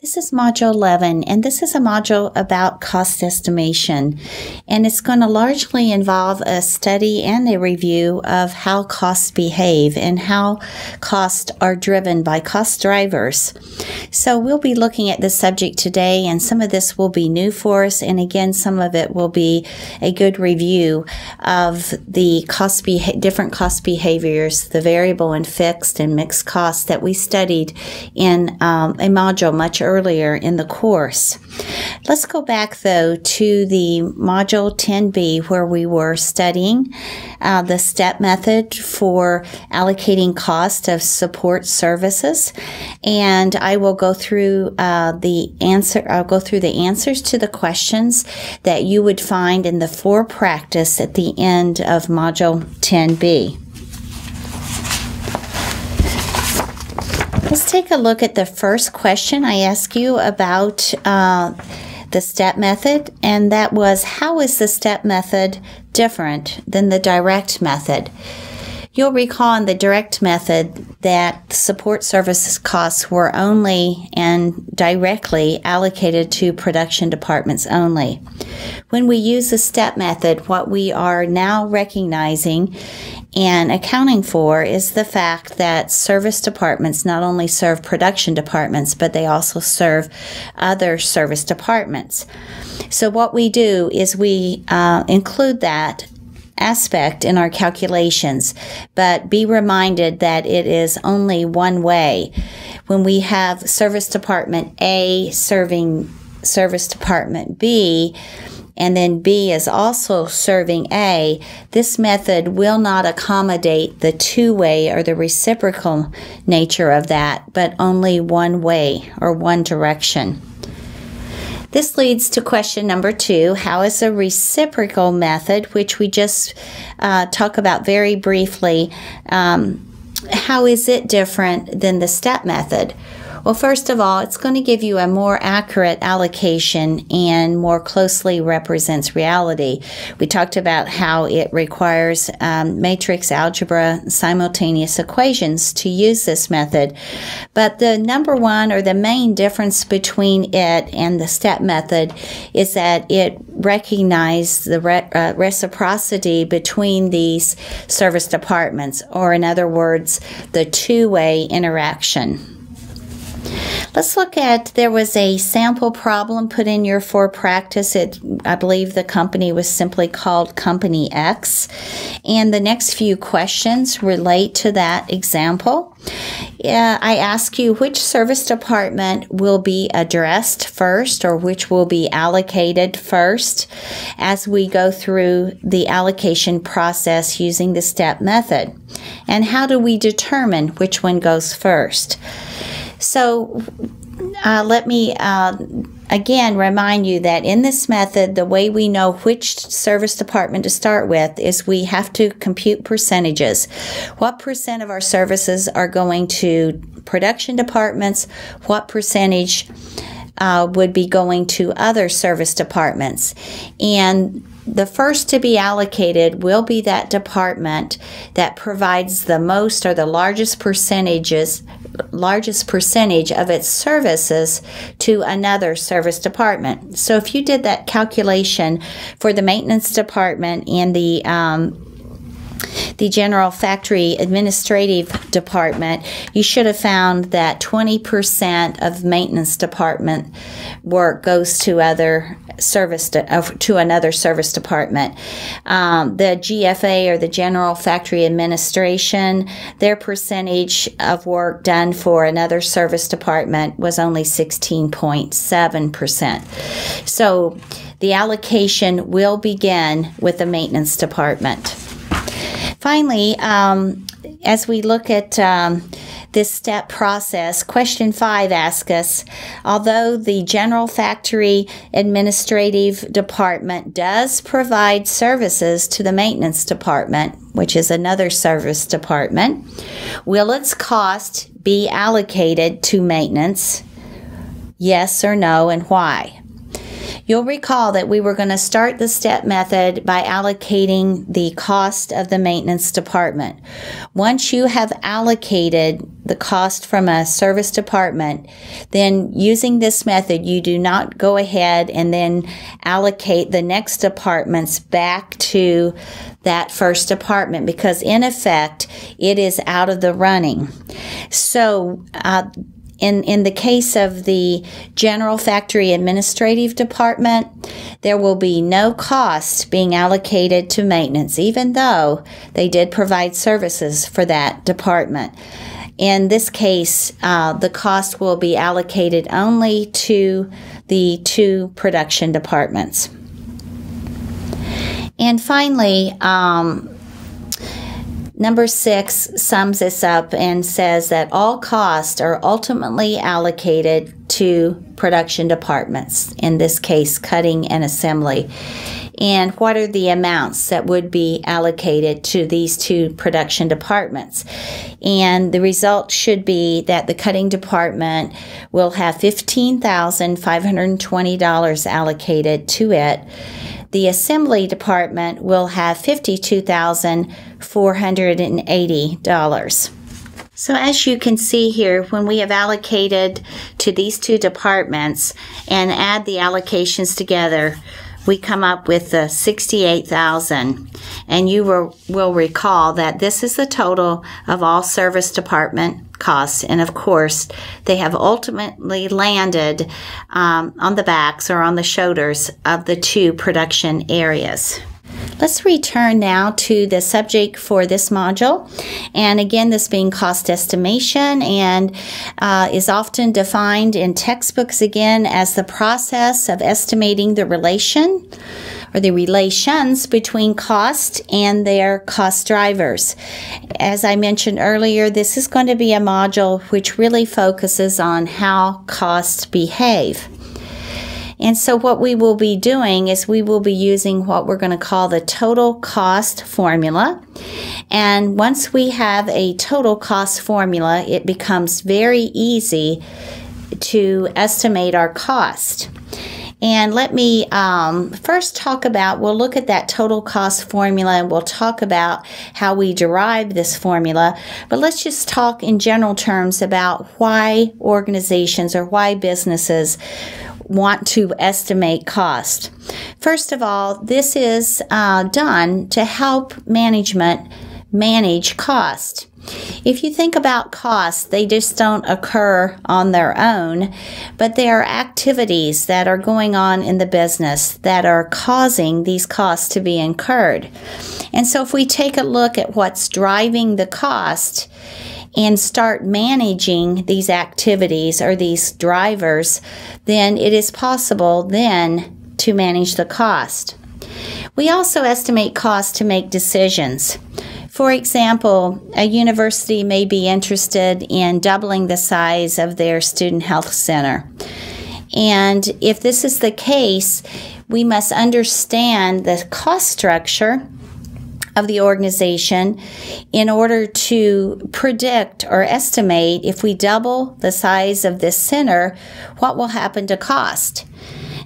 This is Module 11, and this is a module about cost estimation. And it's going to largely involve a study and a review of how costs behave and how costs are driven by cost drivers. So we'll be looking at this subject today, and some of this will be new for us. And again, some of it will be a good review of the cost different cost behaviors, the variable and fixed and mixed costs that we studied in um, a module much earlier in the course. Let's go back though to the module 10b where we were studying uh, the step method for allocating cost of support services. And I will go through uh, the answer, I'll go through the answers to the questions that you would find in the for practice at the end of module 10b. Let's take a look at the first question I asked you about uh, the step method, and that was how is the step method different than the direct method? You'll recall in the direct method that support services costs were only and directly allocated to production departments only. When we use the step method, what we are now recognizing and accounting for is the fact that service departments not only serve production departments, but they also serve other service departments. So, what we do is we uh, include that aspect in our calculations, but be reminded that it is only one way. When we have service department A serving service department B, and then B is also serving A, this method will not accommodate the two way or the reciprocal nature of that, but only one way or one direction. This leads to question number two How is a reciprocal method, which we just uh, talk about very briefly, um, how is it different than the step method? Well, first of all, it's going to give you a more accurate allocation and more closely represents reality. We talked about how it requires um, matrix algebra simultaneous equations to use this method. But the number one or the main difference between it and the step method is that it recognizes the re- uh, reciprocity between these service departments, or in other words, the two way interaction. Let's look at there was a sample problem put in your for practice. It, I believe the company was simply called Company X. And the next few questions relate to that example. I ask you which service department will be addressed first or which will be allocated first as we go through the allocation process using the step method. And how do we determine which one goes first? So uh, let me uh, again remind you that in this method, the way we know which service department to start with is we have to compute percentages. What percent of our services are going to production departments? What percentage uh, would be going to other service departments? And the first to be allocated will be that department that provides the most or the largest percentages largest percentage of its services to another service department. So if you did that calculation for the maintenance department and the um, the general factory administrative department, you should have found that 20% of maintenance department work goes to other service to, to another service department. Um, the GFA or the general factory administration, their percentage of work done for another service department was only 16.7%. So the allocation will begin with the maintenance department. Finally, um, as we look at um, this step process, question five asks us although the general factory administrative department does provide services to the maintenance department, which is another service department, will its cost be allocated to maintenance? Yes or no, and why? You'll recall that we were going to start the step method by allocating the cost of the maintenance department. Once you have allocated the cost from a service department, then using this method, you do not go ahead and then allocate the next departments back to that first department because in effect, it is out of the running. So, uh, in, in the case of the General Factory Administrative Department, there will be no cost being allocated to maintenance, even though they did provide services for that department. In this case, uh, the cost will be allocated only to the two production departments. And finally, um, Number six sums this up and says that all costs are ultimately allocated to production departments, in this case, cutting and assembly. And what are the amounts that would be allocated to these two production departments? And the result should be that the cutting department will have $15,520 allocated to it the assembly department will have $52,480. So as you can see here, when we have allocated to these two departments and add the allocations together, we come up with the 68,000. And you will, will recall that this is the total of all service department costs. And of course, they have ultimately landed um, on the backs or on the shoulders of the two production areas. Let's return now to the subject for this module. And again, this being cost estimation and uh, is often defined in textbooks again as the process of estimating the relation or the relations between cost and their cost drivers. As I mentioned earlier, this is going to be a module which really focuses on how costs behave. And so what we will be doing is we will be using what we're going to call the total cost formula. And once we have a total cost formula, it becomes very easy to estimate our cost. And let me um, first talk about, we'll look at that total cost formula and we'll talk about how we derive this formula. But let's just talk in general terms about why organizations or why businesses want to estimate cost. First of all, this is uh, done to help management manage cost. If you think about costs, they just don't occur on their own, but they are activities that are going on in the business that are causing these costs to be incurred. And so if we take a look at what's driving the cost, and start managing these activities or these drivers, then it is possible then to manage the cost. We also estimate costs to make decisions. For example, a university may be interested in doubling the size of their student health center. And if this is the case, we must understand the cost structure of the organization in order to predict or estimate if we double the size of this center, what will happen to cost.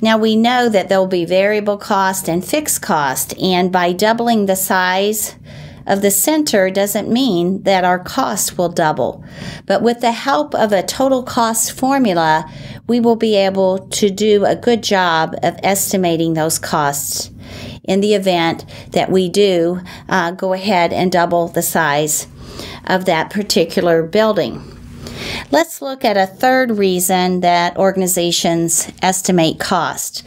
Now we know that there will be variable cost and fixed cost, and by doubling the size of the center doesn't mean that our cost will double. But with the help of a total cost formula, we will be able to do a good job of estimating those costs in the event that we do uh, go ahead and double the size of that particular building. Let's look at a third reason that organizations estimate cost.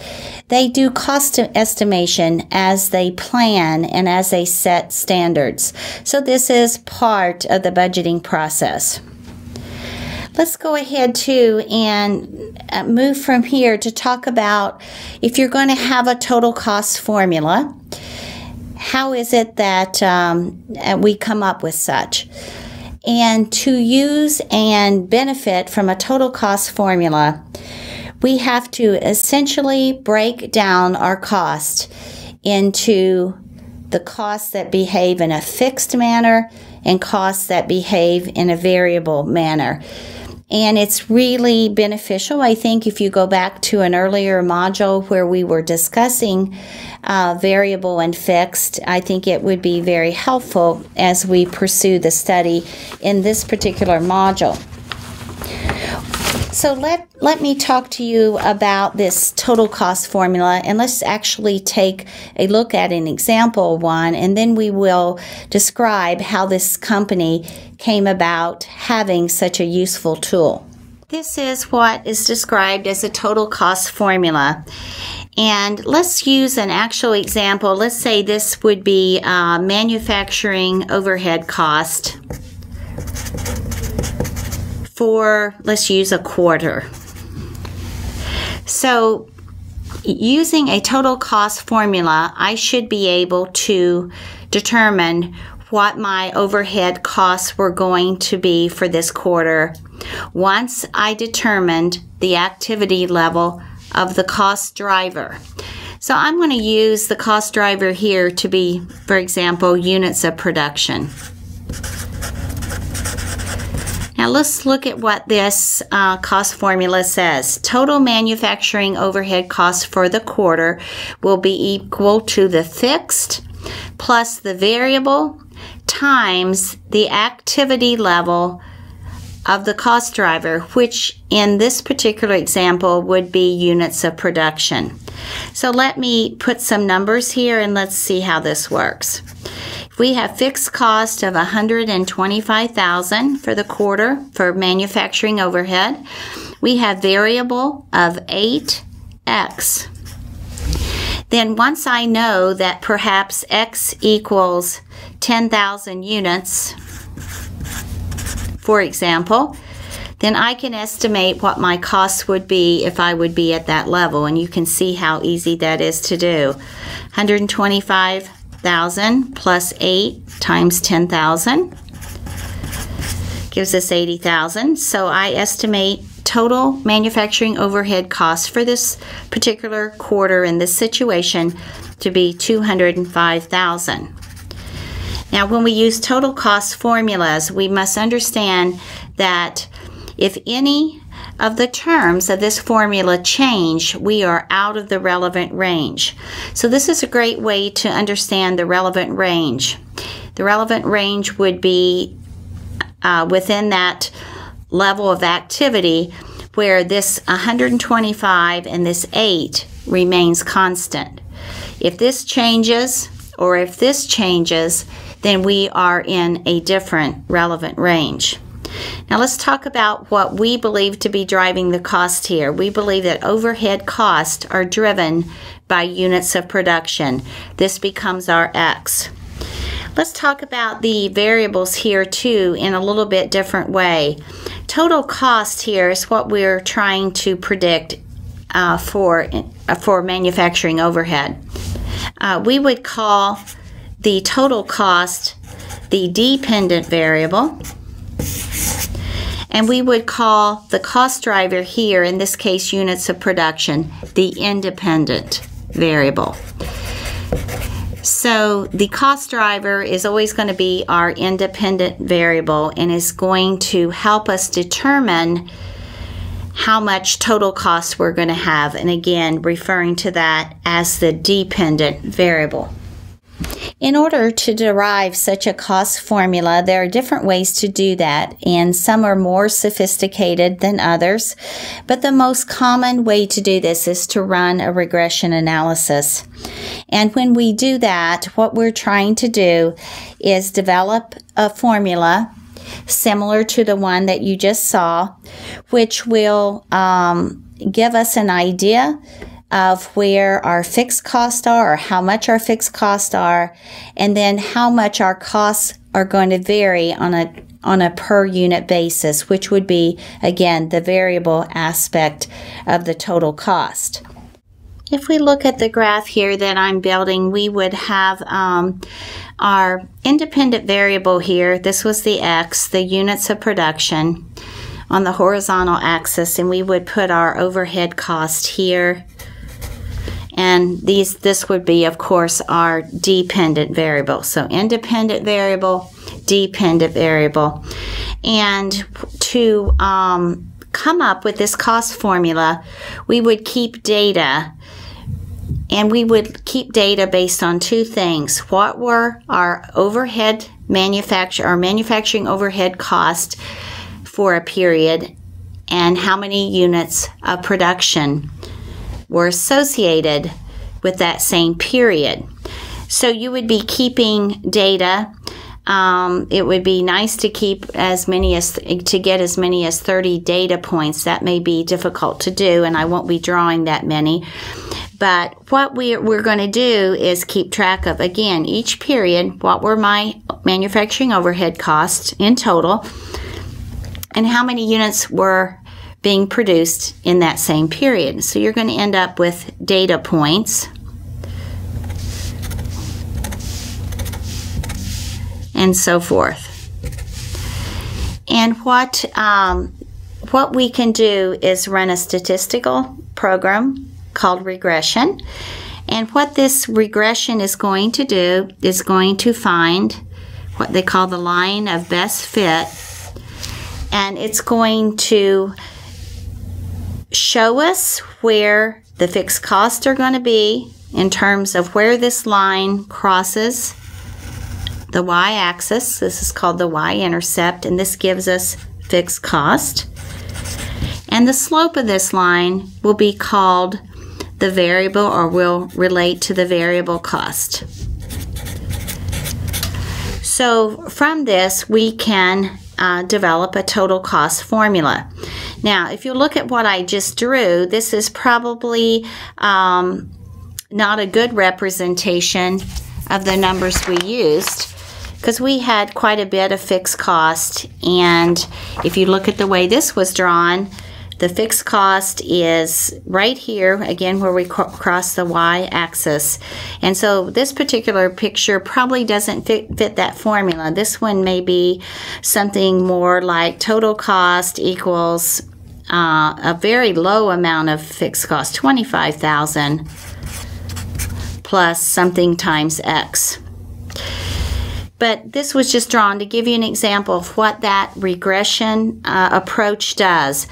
They do cost estimation as they plan and as they set standards. So this is part of the budgeting process. Let's go ahead too and uh, move from here to talk about if you're going to have a total cost formula, how is it that um, uh, we come up with such? And to use and benefit from a total cost formula, we have to essentially break down our cost into the costs that behave in a fixed manner and costs that behave in a variable manner. And it's really beneficial, I think, if you go back to an earlier module where we were discussing uh, variable and fixed. I think it would be very helpful as we pursue the study in this particular module. So let let me talk to you about this total cost formula and let's actually take a look at an example one and then we will describe how this company came about having such a useful tool. This is what is described as a total cost formula. And let's use an actual example. Let's say this would be uh, manufacturing overhead cost for, let's use a quarter. So using a total cost formula, I should be able to determine what my overhead costs were going to be for this quarter once I determined the activity level of the cost driver. So I'm going to use the cost driver here to be, for example, units of production. Now let's look at what this uh, cost formula says. Total manufacturing overhead cost for the quarter will be equal to the fixed plus the variable times the activity level of the cost driver, which in this particular example would be units of production. So let me put some numbers here and let's see how this works. We have fixed cost of 125,000 for the quarter for manufacturing overhead. We have variable of 8x. Then once I know that perhaps x equals 10,000 units, for example, then I can estimate what my costs would be if I would be at that level. And you can see how easy that is to do. 125 thousand plus eight times ten thousand gives us eighty thousand. So I estimate total manufacturing overhead costs for this particular quarter in this situation to be two hundred and five thousand. Now, when we use total cost formulas, we must understand that if any of the terms of this formula change, we are out of the relevant range. So this is a great way to understand the relevant range. The relevant range would be uh, within that level of activity where this 125 and this 8 remains constant. If this changes or if this changes, then we are in a different relevant range. Now let's talk about what we believe to be driving the cost here. We believe that overhead costs are driven by units of production. This becomes our X. Let's talk about the variables here too in a little bit different way. Total cost here is what we're trying to predict uh, for, uh, for manufacturing overhead. Uh, we would call the total cost the dependent variable and we would call the cost driver here, in this case units of production, the independent variable. So the cost driver is always going to be our independent variable and is going to help us determine how much total cost we're going to have. And again, referring to that as the dependent variable. In order to derive such a cost formula, there are different ways to do that, and some are more sophisticated than others. But the most common way to do this is to run a regression analysis. And when we do that, what we're trying to do is develop a formula similar to the one that you just saw, which will um, give us an idea of where our fixed costs are or how much our fixed costs are, and then how much our costs are going to vary on a on a per unit basis, which would be again the variable aspect of the total cost. If we look at the graph here that I'm building, we would have um, our independent variable here. This was the X, the units of production on the horizontal axis, and we would put our overhead cost here and these this would be of course our dependent variable so independent variable dependent variable. And to um, come up with this cost formula, we would keep data and we would keep data based on two things. What were our overhead manufacture our manufacturing overhead cost for a period and how many units of production were associated with that same period. So you would be keeping data. Um, it would be nice to keep as many as to get as many as 30 data points. That may be difficult to do, and I won't be drawing that many. But what we, we're going to do is keep track of, again, each period, what were my manufacturing overhead costs in total, and how many units were being produced in that same period. So you're going to end up with data points. And so forth. And what um, what we can do is run a statistical program called regression. And what this regression is going to do is going to find what they call the line of best fit. And it's going to show us where the fixed costs are going to be in terms of where this line crosses the y-axis. This is called the y-intercept, and this gives us fixed cost. And the slope of this line will be called the variable or will relate to the variable cost. So from this, we can uh, develop a total cost formula. Now, if you look at what I just drew, this is probably um, not a good representation of the numbers we used because we had quite a bit of fixed cost. And if you look at the way this was drawn, the fixed cost is right here, again, where we cross the y-axis. And so this particular picture probably doesn't fit, fit that formula. This one may be something more like total cost equals uh, a very low amount of fixed cost, 25,000 plus something times X. But this was just drawn to give you an example of what that regression uh, approach does.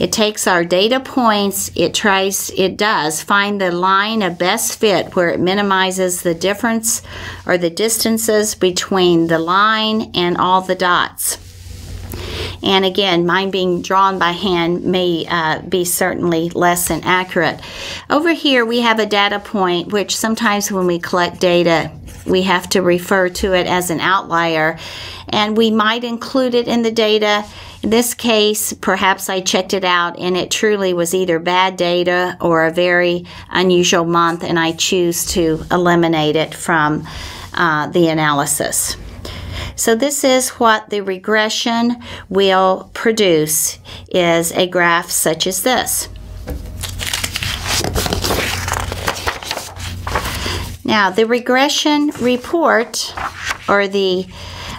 It takes our data points, it tries, it does find the line of best fit where it minimizes the difference or the distances between the line and all the dots. And again, mine being drawn by hand may uh, be certainly less than accurate. Over here, we have a data point, which sometimes when we collect data, we have to refer to it as an outlier and we might include it in the data. In this case, perhaps I checked it out and it truly was either bad data or a very unusual month and I choose to eliminate it from uh, the analysis. So this is what the regression will produce is a graph such as this. Now, the regression report or the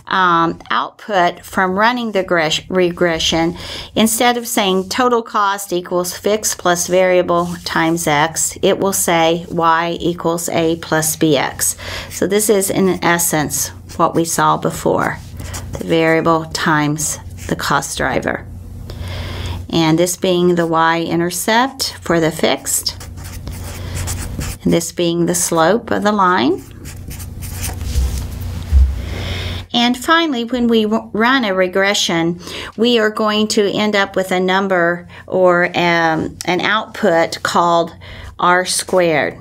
um, output from running the regression, instead of saying total cost equals fixed plus variable times x, it will say y equals a plus bx. So this is in essence what we saw before, the variable times the cost driver. And this being the y-intercept for the fixed, and this being the slope of the line. And finally, when we run a regression, we are going to end up with a number or um, an output called r squared.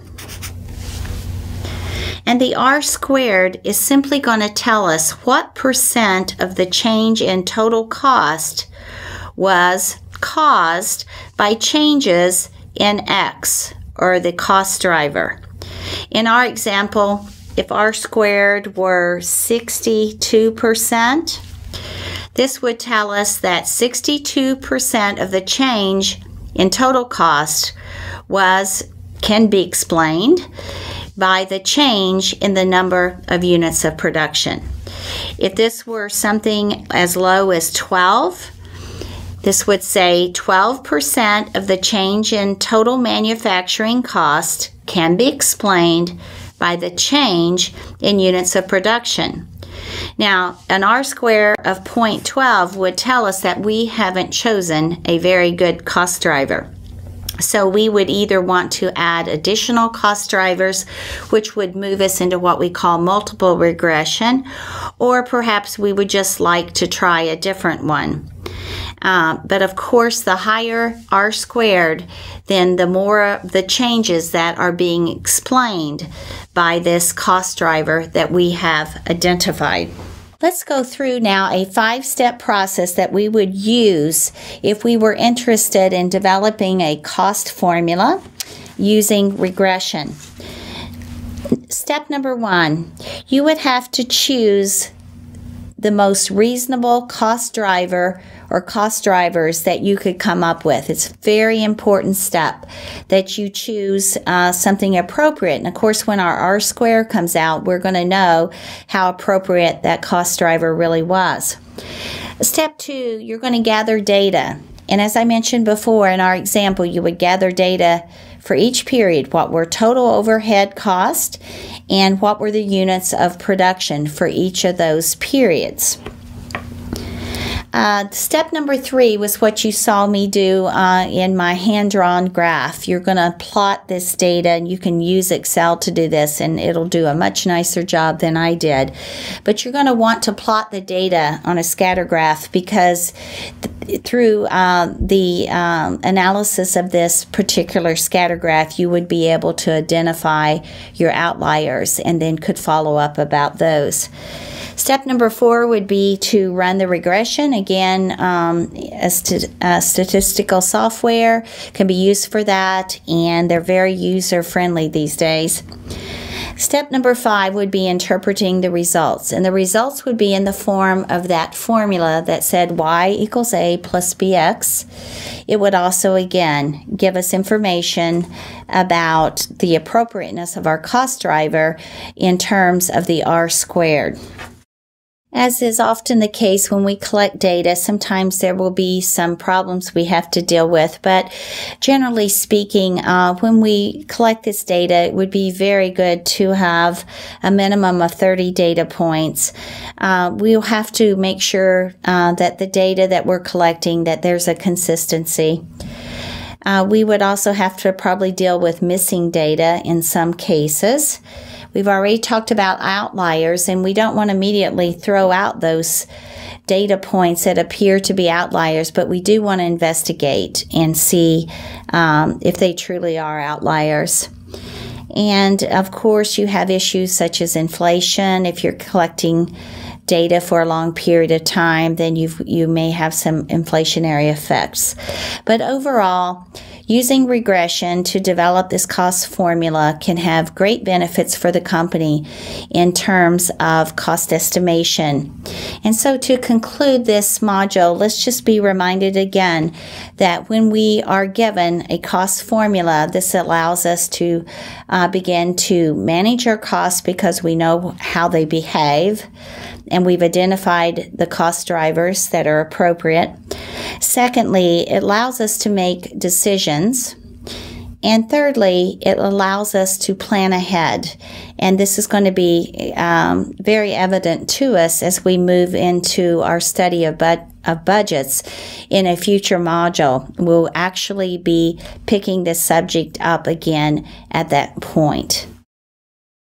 And the r squared is simply going to tell us what percent of the change in total cost was caused by changes in x or the cost driver. In our example, if r squared were 62%, this would tell us that 62% of the change in total cost was can be explained by the change in the number of units of production. If this were something as low as 12, this would say 12% of the change in total manufacturing cost can be explained by the change in units of production. Now, an R square of 0.12 would tell us that we haven't chosen a very good cost driver. So we would either want to add additional cost drivers, which would move us into what we call multiple regression, or perhaps we would just like to try a different one. Uh, but of course, the higher R squared, then the more the changes that are being explained by this cost driver that we have identified. Let's go through now a five step process that we would use if we were interested in developing a cost formula using regression. Step number one, you would have to choose the most reasonable cost driver or cost drivers that you could come up with. It's a very important step that you choose uh, something appropriate. And of course, when our R square comes out, we're going to know how appropriate that cost driver really was. Step two, you're going to gather data. And as I mentioned before in our example, you would gather data for each period. What were total overhead cost and what were the units of production for each of those periods. Uh, step number three was what you saw me do uh, in my hand-drawn graph. You're going to plot this data, and you can use Excel to do this, and it'll do a much nicer job than I did. But you're going to want to plot the data on a scatter graph because th through uh, the um, analysis of this particular scatter graph, you would be able to identify your outliers and then could follow up about those. Step number four would be to run the regression. Again, um, st statistical software can be used for that, and they're very user friendly these days. Step number five would be interpreting the results, and the results would be in the form of that formula that said y equals a plus bx. It would also, again, give us information about the appropriateness of our cost driver in terms of the r squared. As is often the case when we collect data, sometimes there will be some problems we have to deal with. But generally speaking, uh, when we collect this data, it would be very good to have a minimum of 30 data points. Uh, we'll have to make sure uh, that the data that we're collecting, that there's a consistency. Uh, we would also have to probably deal with missing data in some cases. We've already talked about outliers, and we don't want to immediately throw out those data points that appear to be outliers, but we do want to investigate and see um, if they truly are outliers. And of course, you have issues such as inflation. If you're collecting data for a long period of time, then you you may have some inflationary effects. But overall, Using regression to develop this cost formula can have great benefits for the company in terms of cost estimation. And so to conclude this module, let's just be reminded again that when we are given a cost formula, this allows us to uh, begin to manage our costs because we know how they behave and we've identified the cost drivers that are appropriate. Secondly, it allows us to make decisions. And thirdly, it allows us to plan ahead. And this is going to be um, very evident to us as we move into our study of, bud- of budgets in a future module. We'll actually be picking this subject up again at that point.